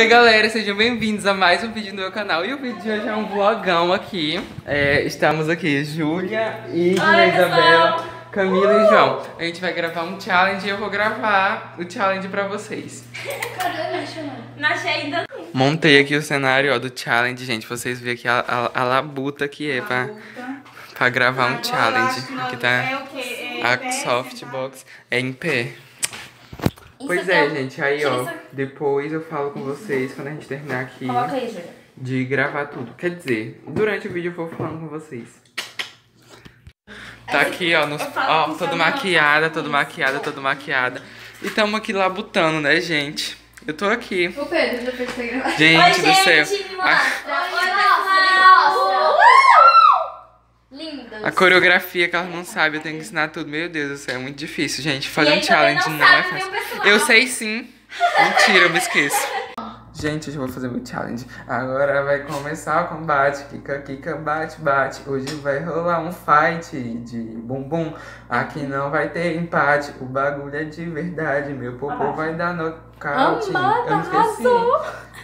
Oi galera, sejam bem-vindos a mais um vídeo no meu canal. E o vídeo de hoje é um vlogão aqui. É, Estamos aqui, Júlia, Igna, Isabela, Camila e João. A gente vai gravar um challenge e eu vou gravar o challenge pra vocês. Não achei ainda. Montei aqui o cenário ó, do challenge, gente. Vocês veem aqui a, a, a labuta que é pra, pra gravar um challenge Aqui tá É o quê? É a softbox, é em pé Pois é, gente, aí ó, depois eu falo com vocês quando a gente terminar aqui Coloca aí, Júlia. de gravar tudo. Quer dizer, durante o vídeo eu vou falando com vocês. Tá aqui, ó, nos, ó, seu maquiada, toda maquiada, toda maquiada. E tamo aqui labutando, né, gente? Eu tô aqui. O Pedro, depois você gravar. Gente Oi, do céu. gente, me A, mostra. A coreografia que ela não sabe, eu tenho que ensinar tudo. Meu Deus céu, é muito difícil, gente. Fazer um challenge não não é fácil. Eu sei sim. Mentira, eu me esqueço. Gente, hoje eu vou fazer meu challenge. Agora vai começar o combate. Kika, kika, bate, bate. Hoje vai rolar um fight de bumbum. Aqui não vai ter empate. O bagulho é de verdade. Meu popô vai dar nocaute. Amada, eu me esqueci.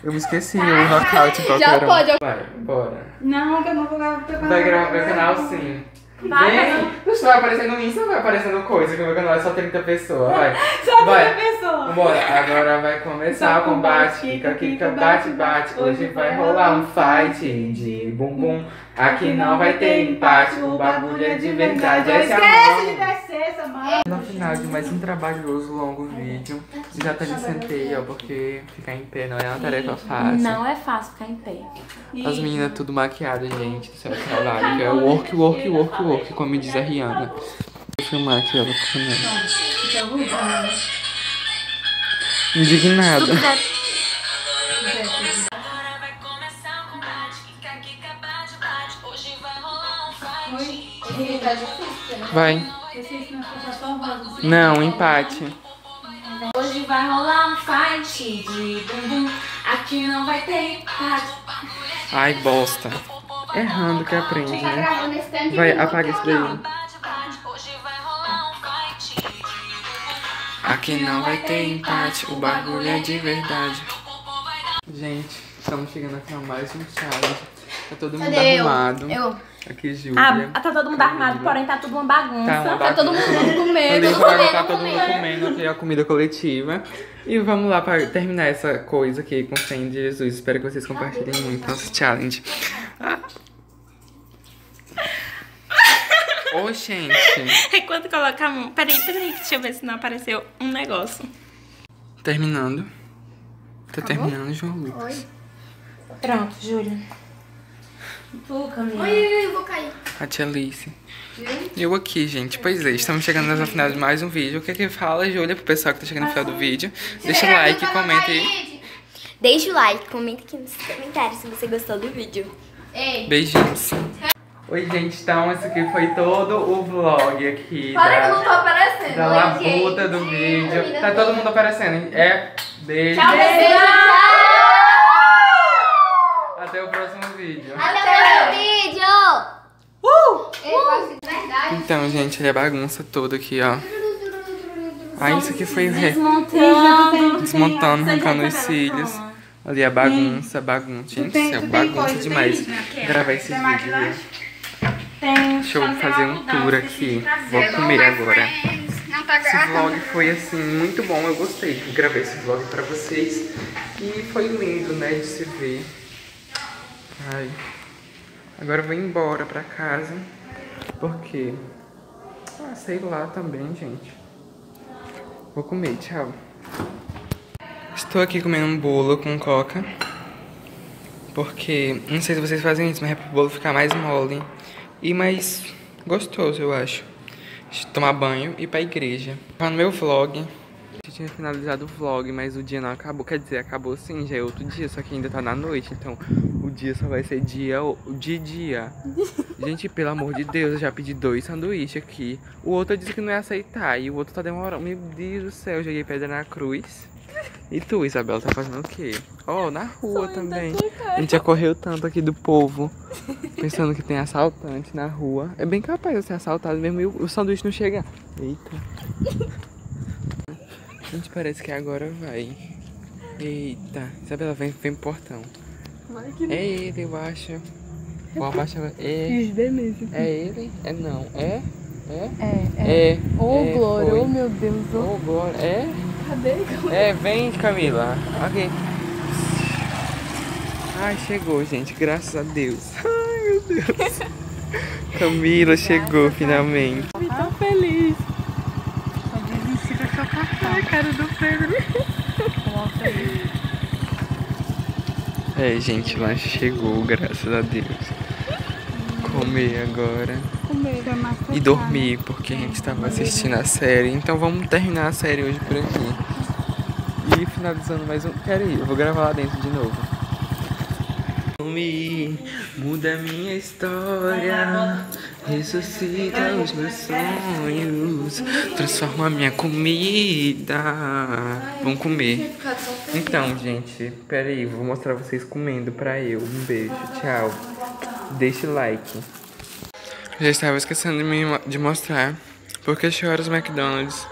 Eu me esqueci o nocaute qualquer Já um. pode. Vai, bora. Não, que eu não vou gravar teu Vai gravar meu canal sim. Vai, Vem. Você vai aparecendo no Insta vai aparecendo coisa? Que o meu canal é só 30 pessoas. Vai. Só Vai. pessoa. Vambora, agora vai começar o combate. Kika, kika, bate, bate. Hoje vai rolar um fight de bumbum. Aqui não vai ter empate. O bagulho é de verdade. Essa é Esquece de descer essa mão. No final de mais um trabalhoso longo vídeo. Já até me sentei, ó, porque ficar em pé não é uma tarefa fácil. Não é fácil ficar em pé. As meninas tudo maquiadas, gente, do trabalho. Que é work, work, work, work, como diz a Rihanna. Vou filmar aqui, vou filmar. Indignada. Vai. Não, empate. Hoje vai rolar um fight de bumbum. Aqui não vai ter empate. Ai, bosta. Errando que aprende, Tá né? de Vai, apaga isso daí. De. Aqui não vai ter empate, o bagulho é de verdade. Gente, estamos chegando aqui a mais um challenge. Tá todo mundo Cadê eu? arrumado. Eu. Aqui, Júlia. Ah, tá todo mundo armado, porém tá tudo uma bagunça. Tá uma Tá todo mundo bagunça. comendo. Comendo, tá todo mundo comendo. aqui a comida coletiva. E vamos lá para terminar essa coisa aqui com fé em Jesus. Espero que vocês compartilhem muito nosso challenge. Ah. Ô, gente. Enquanto coloca a mão. Peraí, peraí, deixa eu ver se não apareceu um negócio. Terminando. Tá terminando, João Lucas. Oi. Pronto, Júlia. Tu, Camila. Oi, oi, oi, eu vou cair. A tia Alice. Eu aqui, gente. Pois é, estamos chegando no final de mais um vídeo. O que é que fala, Júlia, pro pessoal que tá chegando no final do vídeo? Deixa o like, comenta aí. Deixa o like, comenta aqui nos comentários se você gostou do vídeo. Ei. Beijinhos. Oi, gente. Então, esse aqui foi todo o vlog aqui. Para da- que eu não tô aparecendo. da Oi, labuta gente. do vídeo. Amiga, Tá todo mundo aparecendo. É, beijo. Tchau, beijo. Até o próximo vídeo. Até o Vídeo! Ei, quase de verdade. Então, gente, olha a bagunça toda aqui, ó. Ah, isso aqui foi o ré. Desmontando. Desmontando, arrancando tá os vendo cílios. Ali a bagunça, bagunça. Gente do céu, bagunça demais. Gravar esse Tem vídeo, maquiagem? viu? Tem. Deixa eu fazer um tour aqui. Vou comer agora. Tá Esse vlog foi assim muito bom, eu gostei. Gravei esse vlog pra vocês e foi lindo, né, de se ver. Ai. Agora eu vou embora pra casa. Porque ah, sei lá também, gente. Vou comer, tchau. Estou aqui comendo um bolo com coca. Porque, não sei se vocês fazem isso, mas é pro bolo ficar mais mole e mais gostoso, eu acho. De tomar banho e ir pra igreja. Tá no meu vlog. Eu tinha finalizado o vlog, mas o dia não acabou. Quer dizer, acabou sim, já é outro dia, só que ainda tá na noite. Então o dia só vai ser dia de dia. Gente, pelo amor de Deus, eu já pedi dois sanduíches aqui. O outro disse que não ia aceitar. E o outro tá demorando. Meu Deus do céu, eu joguei pedra na cruz. E tu, Isabela, tá fazendo o quê? Oh, na rua também. A gente já correu tanto aqui do povo, pensando que tem assaltante na rua. É bem capaz de ser assaltado mesmo e o, o sanduíche não chegar. Eita. Gente, parece que agora vai. Eita, Isabela, vem, vem pro portão. É ele, eu acho. Ou abaixa. É, é ele? É não. É? É? É, é. É. Ô, é, Glória, foi. ô meu Deus, ô. Ô, Glória. É? Cadê? É, vem, Camila. Ok. Ai, chegou, gente. Graças a Deus. Ai, meu Deus. Camila chegou finalmente. Tá feliz. Só desistir da sua cartão. Ai, cara do Pedro. É, gente, lanche chegou, graças a Deus. Comer agora. E dormir, porque a gente estava assistindo a série. Então vamos terminar a série hoje por aqui. E finalizando mais um. Pera aí, eu vou gravar lá dentro de novo. Me muda minha história, ressuscita os meus sonhos, transforma minha comida. Vamos comer. Então, gente, pera aí, vou mostrar vocês comendo pra eu. Um beijo, tchau. Deixe like. Já estava esquecendo de, me, de mostrar porque choras McDonald's